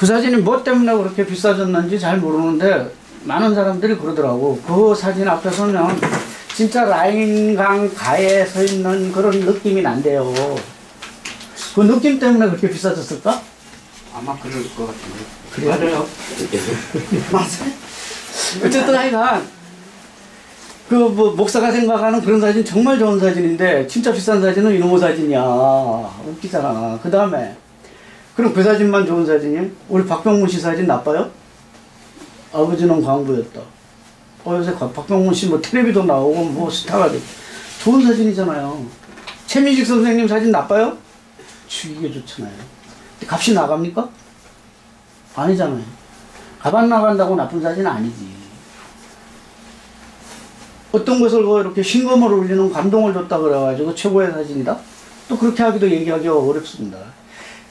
그 사진이 뭐 때문에 그렇게 비싸졌는지 잘 모르는데 많은 사람들이 그러더라고. 그 사진 앞에 서면 진짜 라인강 가에 서 있는 그런 느낌이 난대요. 그 느낌 때문에 그렇게 비싸졌을까? 아마 그럴 것 같은데. 그래요? 맞아요. 맞아요. 어쨌든 하여간 그 뭐 목사가 생각하는 그런 사진 정말 좋은 사진인데 진짜 비싼 사진은 이놈의 사진이야. 웃기잖아. 그 다음에 그럼 그 사진만 좋은 사진이? 우리 박병문 씨 사진 나빠요? 아버지는 광부였다. 어 요새 곽- 박병문 씨 뭐 텔레비도 나오고 뭐 스타가 돼. 좋은 사진이잖아요. 최민식 선생님 사진 나빠요? 이게 좋잖아요. 값이 나갑니까? 아니잖아요. 가방 나간다고 나쁜 사진은 아니지. 어떤 것을 뭐 이렇게 신검을 울리는 감동을 줬다 그래가지고 최고의 사진이다? 또 그렇게 하기도 얘기하기가 어렵습니다.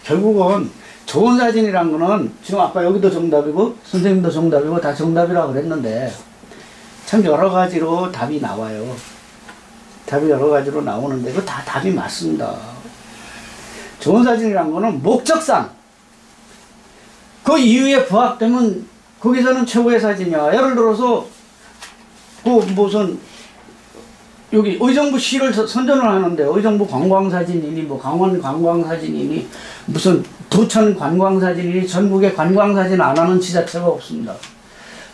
결국은 좋은 사진이란 거는 지금 아까 여기도 정답이고 선생님도 정답이고 다 정답이라 그랬는데 참 여러 가지로 답이 나와요. 답이 여러 가지로 나오는데 그 다 답이 맞습니다. 좋은 사진이란 거는 목적상 그 이유에 부합되면 거기서는 최고의 사진이야. 예를 들어서 그 무슨 여기 의정부 시를 서- 선전을 하는데 의정부 관광사진이니 뭐 강원 관광사진이니 무슨 도천 관광사진이니 전국에 관광사진 안 하는 지자체가 없습니다.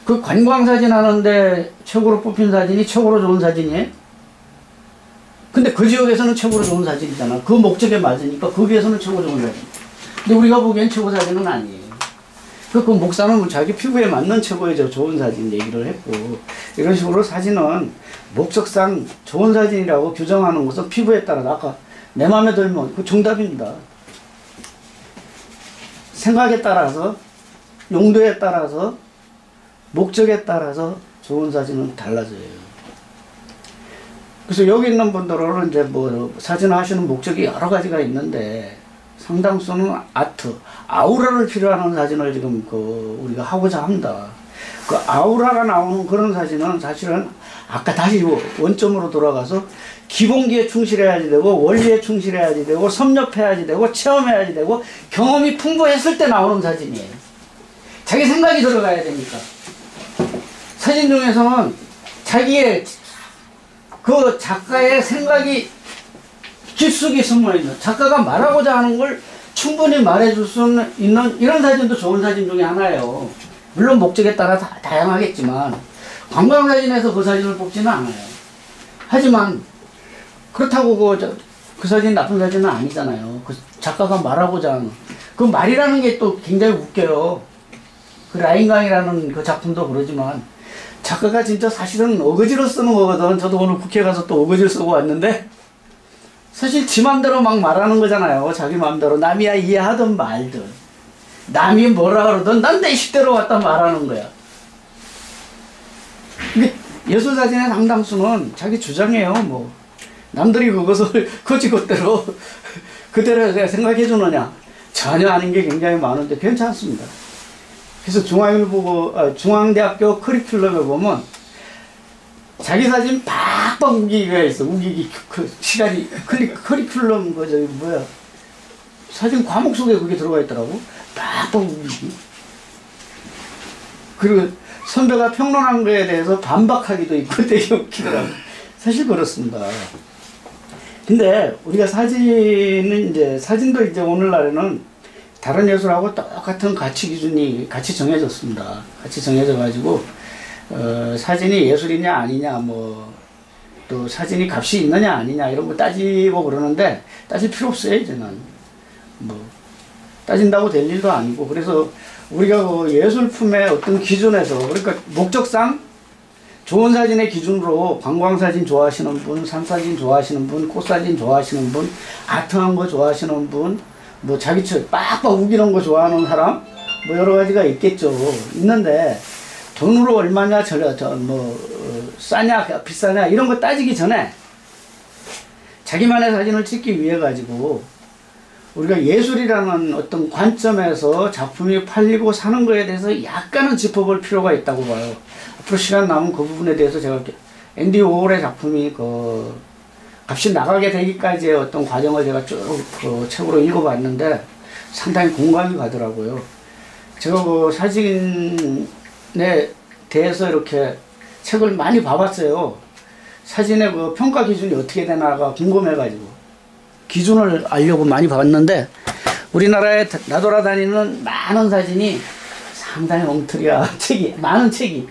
그 관광사진 하는데 최고로 뽑힌 사진이 최고로 좋은 사진이에요? 근데 그 지역에서는 최고로 좋은 사진이잖아. 그 목적에 맞으니까 거기에서는 최고 좋은 사진. 근데 우리가 보기엔 최고 사진은 아니에요. 그, 그 목사는 뭐 자기 피부에 맞는 최고의 저 좋은 사진 얘기를 했고 이런 식으로 사진은 목적상 좋은 사진이라고 규정하는 것은 피부에 따라 아까 내 마음에 들면 그 정답입니다. 생각에 따라서 용도에 따라서 목적에 따라서 좋은 사진은 달라져요. 그래서 여기 있는 분들은 이제 뭐 사진 하시는 목적이 여러 가지가 있는데 상당수는 아트, 아우라를 필요하는 사진을 지금 그 우리가 하고자 합니다. 그 아우라가 나오는 그런 사진은 사실은 아까 다시 원점으로 돌아가서 기본기에 충실해야지 되고 원리에 충실해야지 되고 섭렵해야지 되고 체험해야지 되고 경험이 풍부했을 때 나오는 사진이에요. 자기 생각이 들어가야 되니까. 사진 중에서는 자기의 그 작가의 생각이 깊숙이 숨어있는 작가가 말하고자 하는 걸 충분히 말해줄 수 있는 이런 사진도 좋은 사진 중에 하나예요. 물론 목적에 따라 다, 다양하겠지만 관광사진에서 그 사진을 뽑지는 않아요. 하지만 그렇다고 그, 저, 그 사진이 나쁜 사진은 아니잖아요. 그 작가가 말하고자 하는 그 말이라는 게 또 굉장히 웃겨요. 그 라인강이라는 그 작품도 그러지만 작가가 진짜 사실은 어거지로 쓰는 거거든. 저도 오늘 국회 가서 또 어거지를 쓰고 왔는데 사실 지 맘대로 막 말하는 거잖아요. 자기 맘대로. 남이야 이해하든 말든. 남이 뭐라 그러든 난 내 식대로 왔다 말하는 거야. 이게 예술사진의 상당수는 자기 주장이에요. 뭐 남들이 그것을 거지것대로 그대로 생각해 주느냐 전혀 아닌 게 굉장히 많은데 괜찮습니다. 그래서 중앙일보 아, 중앙대학교 커리큘럼에 보면 자기 사진 팍팍 우기기가 있어. 우기기 그 시간이 클리, 커리큘럼 그 저기 뭐야 사진 과목 속에 그게 들어가 있더라고. 팍팍 우기기. 그리고 선배가 평론한 거에 대해서 반박하기도 있고 되게 웃기더라고. 사실 그렇습니다. 근데 우리가 사진은 이제 사진도 이제 오늘날에는 다른 예술하고 똑같은 가치 기준이 같이 정해졌습니다. 같이 정해져 가지고 어, 사진이 예술이냐 아니냐 뭐 또 사진이 값이 있느냐 아니냐 이런 거 따지고 그러는데 따질 필요 없어요 이제는 뭐 따진다고 될 일도 아니고 그래서 우리가 그 예술품의 어떤 기준에서 그러니까 목적상 좋은 사진의 기준으로 관광사진 좋아하시는 분, 산사진 좋아하시는 분, 꽃사진 좋아하시는 분, 아트한 거 좋아하시는 분, 뭐 자기처럼 빡빡 우기는 거 좋아하는 사람, 뭐 여러 가지가 있겠죠. 있는데 돈으로 얼마냐, 저, 저, 뭐, 어, 싸냐, 비싸냐, 이런 거 따지기 전에 자기만의 사진을 찍기 위해 가지고 우리가 예술이라는 어떤 관점에서 작품이 팔리고 사는 거에 대해서 약간은 짚어볼 필요가 있다고 봐요. 앞으로 시간 남은 그 부분에 대해서 제가 앤디 오홀의 작품이 그 값이 나가게 되기까지의 어떤 과정을 제가 쭉그 책으로 읽어봤는데 상당히 공감이 가더라고요. 제가 그 사진 에 대해서 이렇게 책을 많이 봐봤어요. 사진의 그 평가 기준이 어떻게 되나가 궁금해가지고 기준을 알려고 많이 봤는데 우리나라에 나돌아다니는 많은 사진이 상당히 엉터리야 책이 많은 책이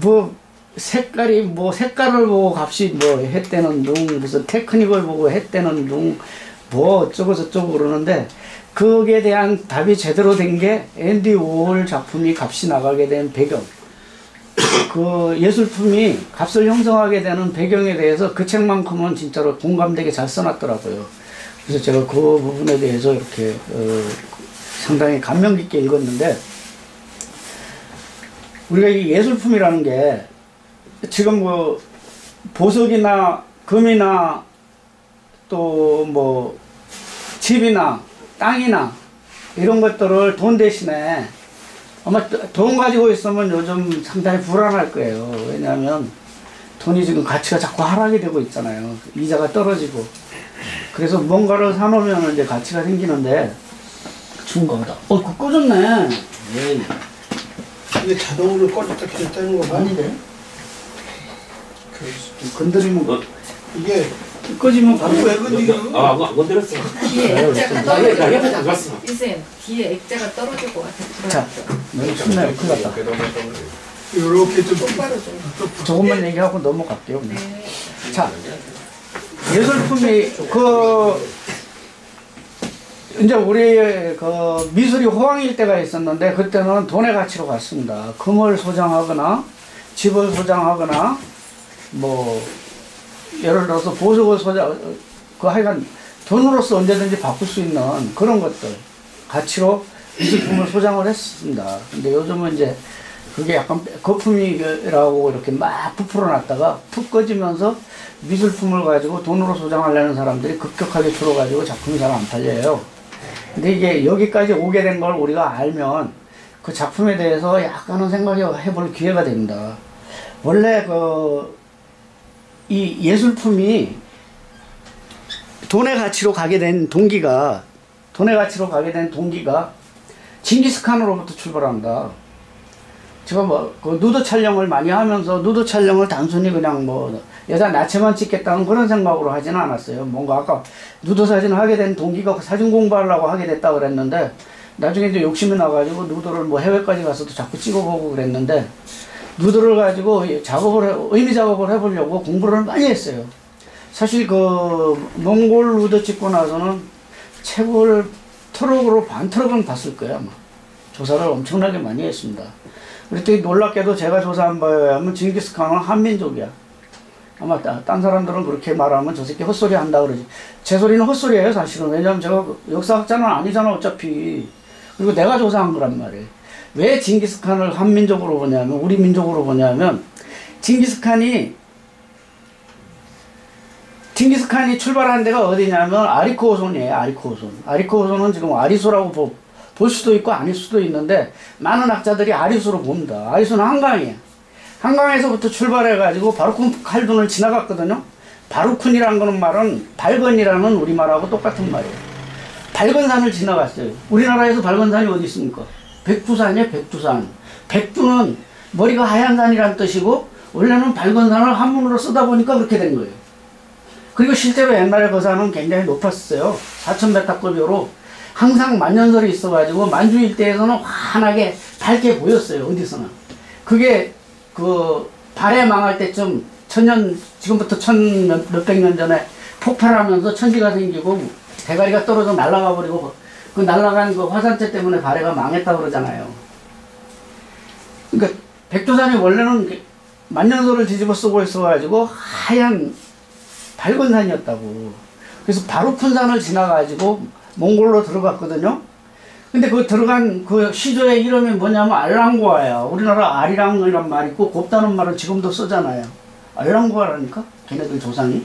뭐 색깔이 뭐 색깔을 보고 값이 뭐 했대는 둥 무슨 테크닉을 보고 했대는 둥뭐 어쩌고 저쩌고 그러는데 거기에 대한 답이 제대로 된 게 앤디 오홀 작품이 값이 나가게 된 배경 그 예술품이 값을 형성하게 되는 배경에 대해서 그 책만큼은 진짜로 공감되게 잘 써놨더라고요. 그래서 제가 그 부분에 대해서 이렇게 어, 상당히 감명 깊게 읽었는데 우리가 이 예술품이라는 게 지금 그 보석이나 금이나 또 뭐 집이나 땅이나 이런 것들을 돈 대신에 아마 돈 가지고 있으면 요즘 상당히 불안할 거예요. 왜냐하면 돈이 지금 가치가 자꾸 하락이 되고 있잖아요. 이자가 떨어지고. 그래서 뭔가를 사놓으면 이제 가치가 생기는데 보다. 어, 그거 꺼졌네. 에이, 이게 자동으로 꺼졌다 켜졌다는 거가 아닌데? 건드리면 거- 이게 꺼지면 바로 왜 건드려? 아, 안 건드렸어. 뒤에 액자가 나 떨어지고 옆에 잠갔어. 이쌤 뒤에 액자가 떨어질 것 같아 자, 너무 춥네요. 큰일 났다. 이렇게 좀 똑바로 좀 조금만 얘기하고 넘어갈게요. 네. 자, 예술품이 그 이제 우리 그 미술이 호황일 때가 있었는데 그때는 돈의 가치로 갔습니다. 금을 소장하거나 집을 소장하거나 뭐 예를 들어서 보석을 소장 그 하여간 돈으로서 언제든지 바꿀 수 있는 그런 것들 가치로 미술품을 소장을 했습니다. 근데 요즘은 이제 그게 약간 거품이라고 이렇게 막 부풀어 놨다가 푹 꺼지면서 미술품을 가지고 돈으로 소장하려는 사람들이 급격하게 줄어가지고 작품이 잘 안 팔려요. 근데 이게 여기까지 오게 된 걸 우리가 알면 그 작품에 대해서 약간은 생각해 볼 기회가 됩니다. 원래 그, 이 예술품이 돈의 가치로 가게 된 동기가, 돈의 가치로 가게 된 동기가 징기스칸으로부터 출발합니다. 제가 뭐, 그 누드 촬영을 많이 하면서 누드 촬영을 단순히 그냥 뭐, 여자 나체만 찍겠다는 그런 생각으로 하지는 않았어요. 뭔가 아까 누드 사진을 하게 된 동기가 그 사진 공부하려고 하게 됐다 그랬는데, 나중에 이제 욕심이 나가지고 누드를 뭐 해외까지 가서도 자꾸 찍어보고 그랬는데, 누드를 가지고 이 작업을, 해, 의미 작업을 해보려고 공부를 많이 했어요. 사실 그, 몽골 누드 찍고 나서는 책을 트럭으로 반 트럭은 봤을 거예요, 아마. 조사를 엄청나게 많이 했습니다. 그랬더니 놀랍게도 제가 조사한 바에 의하면 징기스칸은 한민족이야. 아마 따- 딴 사람들은 그렇게 말하면 저 새끼 헛소리 한다 그러지. 제 소리는 헛소리예요, 사실은. 왜냐면 제가 역사학자는 아니잖아, 어차피. 그리고 내가 조사한 거란 말이에요. 왜 징기스칸을 한민족으로 보냐면, 우리 민족으로 보냐면, 징기스칸이, 징기스칸이 출발한 데가 어디냐면, 아리코호손이에요, 아리코호손. 아리코호손은 지금 아리수라고 보, 볼 수도 있고 아닐 수도 있는데, 많은 학자들이 아리수로 봅니다. 아리수는 한강이에요. 한강에서부터 출발해가지고 바루쿤 칼둔을 지나갔거든요. 바루쿤이라는 거는 말은 발건이라는 우리말하고 똑같은 말이에요. 밝은 산을 지나갔어요. 우리나라에서 밝은 산이 어디 있습니까? 백두산이에요, 백두산. 백두는 머리가 하얀 산이란 뜻이고, 원래는 밝은 산을 한문으로 쓰다 보니까 그렇게 된 거예요. 그리고 실제로 옛날에 그 산은 굉장히 높았어요. 4,000m급으로 항상 만년설이 있어가지고 만주 일대에서는 환하게 밝게 보였어요. 어디서나. 그게 그 발해 망할 때쯤 천년 지금부터 천 몇- 몇백 년 전에 폭발하면서 천지가 생기고 대가리가 떨어져 날아가 버리고 그 날아간 그 화산재 때문에 발해가 망했다 그러잖아요. 그러니까 백두산이 원래는 만년설을 뒤집어 쓰고 있어가지고 하얀 밝은 산이었다고. 그래서 바로 큰 산을 지나가지고 몽골로 들어갔거든요. 근데 그 들어간 그 시조의 이름이 뭐냐면 알랑고아야. 우리나라 아리랑이란 말 있고 곱다는 말을 지금도 쓰잖아요. 알랑고아라니까? 걔네들 조상이.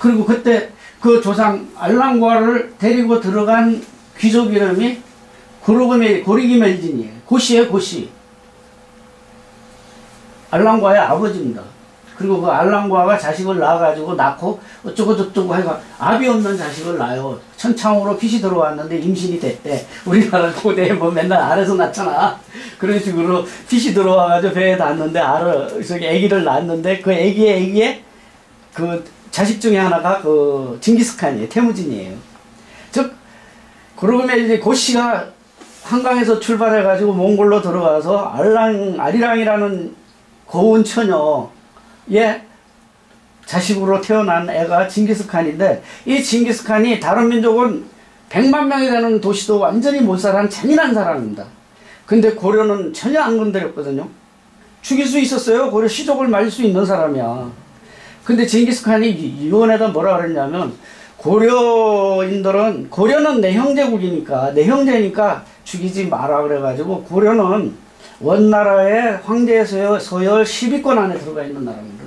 그리고 그때 그 조상 알랑고아를 데리고 들어간 귀족 이름이 고르그메, 고리기멜진이에요. 고시예요, 고시. 알랑고아의 아버지입니다. 그리고 그 알랑과가 자식을 낳아가지고 낳고 어쩌고 저쩌고 하여간 압이 없는 자식을 낳아요. 천창으로 빛이 들어왔는데 임신이 됐대. 우리나라 고대에 뭐 맨날 알에서 낳잖아. 그런 식으로 빛이 들어와가지고 배에 닿는데 알을, 저기 아기를 낳았는데 그 아기의 아기의 그 자식 중에 하나가 그 징기스칸이에요. 태무진이에요. 즉, 그러면 이제 고씨가 한강에서 출발해가지고 몽골로 들어가서 알랑, 아리랑이라는 고운 처녀의 자식으로 태어난 애가 징기스칸인데 이 징기스칸이 다른 민족은 100만 명이 되는 도시도 완전히 못 살아한 잔인한 사람입니다. 근데 고려는 전혀 안 건드렸거든요. 죽일 수 있었어요. 고려 시족을 말릴 수 있는 사람이야. 근데 징기스칸이 이- 이번에다 뭐라 그랬냐면 고려인들은 고려는 내 형제국이니까 내 형제니까 죽이지 마라 그래가지고 고려는 원나라의 황제 서열, 서열 10위권 안에 들어가 있는 나라입니다.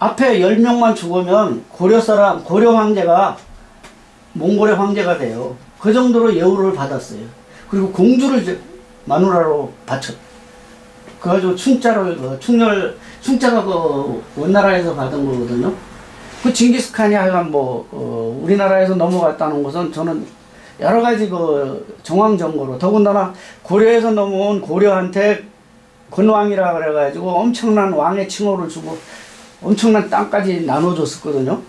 앞에 10명만 죽으면 고려 사람, 고려 황제가 몽골의 황제가 돼요. 그 정도로 예우를 받았어요. 그리고 공주를 마누라로 바쳤. 그래가지고 충자를, 그 충렬, 충자가 그 원나라에서 받은 거거든요. 그 징기스칸이 하여간 뭐, 어, 우리나라에서 넘어갔다는 것은 저는 여러 가지 그 정황 정보로 더군다나 고려에서 넘어온 고려한테 건왕이라 그래가지고 엄청난 왕의 칭호를 주고 엄청난 땅까지 나눠줬었거든요.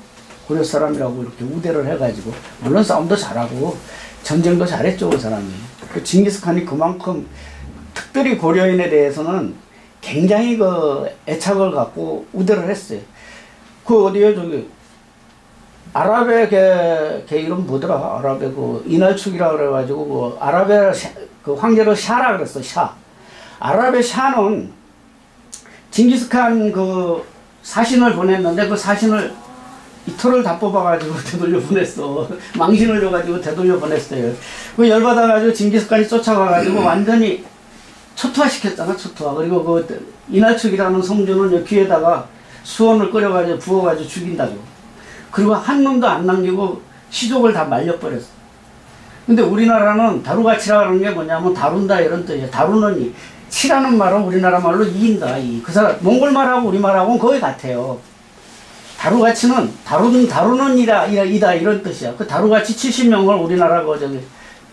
고려 사람이라고 이렇게 우대를 해가지고 물론 싸움도 잘하고 전쟁도 잘했죠 그 사람이. 그 징기스칸이 그만큼 특별히 고려인에 대해서는 굉장히 그 애착을 갖고 우대를 했어요. 그 어디에 저기 아랍의 개, 개 이름 뭐더라? 아랍의 그 이날축이라 그래가지고 그 아랍의 샤- 그 황제를 샤라 그랬어 샤. 아랍의 샤는 징기스칸 그 사신을 보냈는데 그 사신을 이틀을 다 뽑아가지고 되돌려 보냈어. 망신을 줘가지고 되돌려 보냈어요. 그 열받아가지고 징기스칸이 쫓아가가지고 완전히 초토화시켰잖아, 초토화. 그리고 그 이날축이라는 성주는 여 귀에다가 수원을 끓여가지고 부어가지고 죽인다고. 그리고 한 놈도 안 남기고 시족을 다 말려버렸어. 근데 우리나라는 다루가치라는 게 뭐냐면 다룬다 이런 뜻이에요. 다루는 이. 치라는 말은 우리나라 말로 이인다. 이. 그 사람, 몽골 말하고 우리 말하고는 거의 같아요. 다루가치는 다루는, 다루는 이다, 이다, 이런 뜻이야. 그 다루가치 70명을 우리나라 그 저기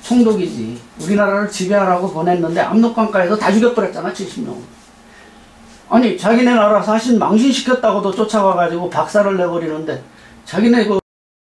총독이지. 우리나라를 지배하라고 보냈는데 압록강가에서 다 죽여버렸잖아, 70명. 아니, 자기네 나라 사신 망신시켰다고도 쫓아가가지고 박살을 내버리는데 자기네 그